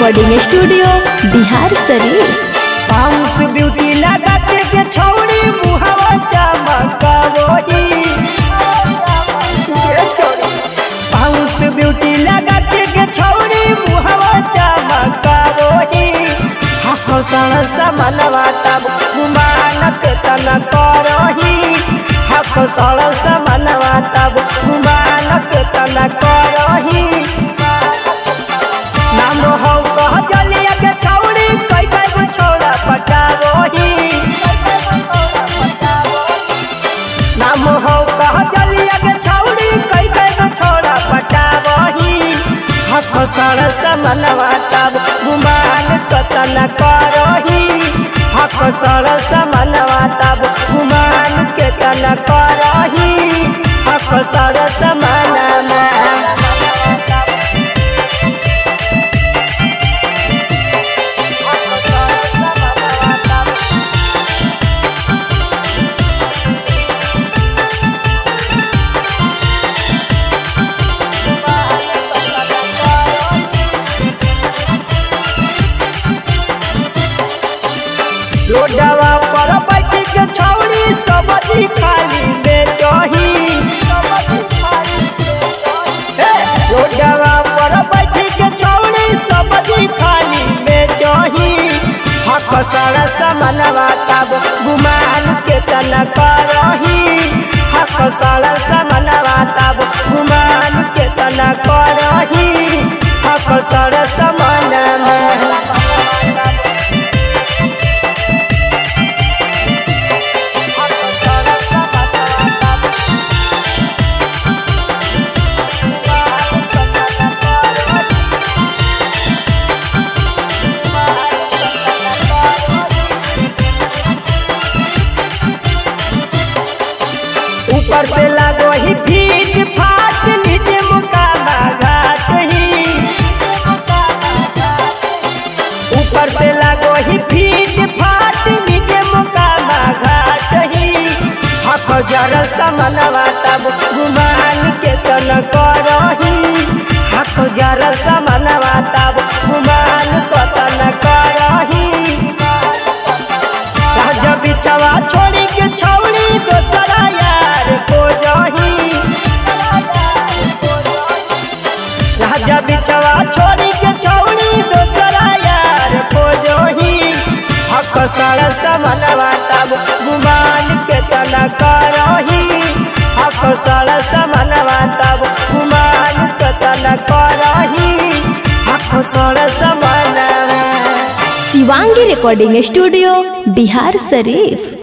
Recording studio, Bihar शरीर पाउस beauty लगाते के छौड़ी मुहावा चमकावोही पाउस ब्यूटी लगाते के छौड़ी मुहावा चमकावोही हाथों सण सर समनवा तब गुमान कतन करही। हक सर मनवा तब गुमान के तन करही। रोडवा पर बैठ के छौड़ी सब्ज़ी खाली बेचही रोडवा पर बैठ के छौड़ी सब्ज़ी खाली बेचही हक सर समनवा तब गुमान के तन करही हक सर समनवा तब ऊपर से लागो ही फीट फाट नीचे मुकामा घाट ही। ऊपर से लागो ही फीट फाट नीचे मुकामा घाट ही। हक जरल समनवा तब गुमान के तन करही हक जरल समनवा तब गुमान के तन करही राजा बिछवा छोड़ी के छौड़ी हक सर समनवा तब गुमान के तना करही हा समनवा तब गुमान के तना करही हा समनवा शिवांगी रिकॉर्डिंग स्टूडियो बिहार शरीफ।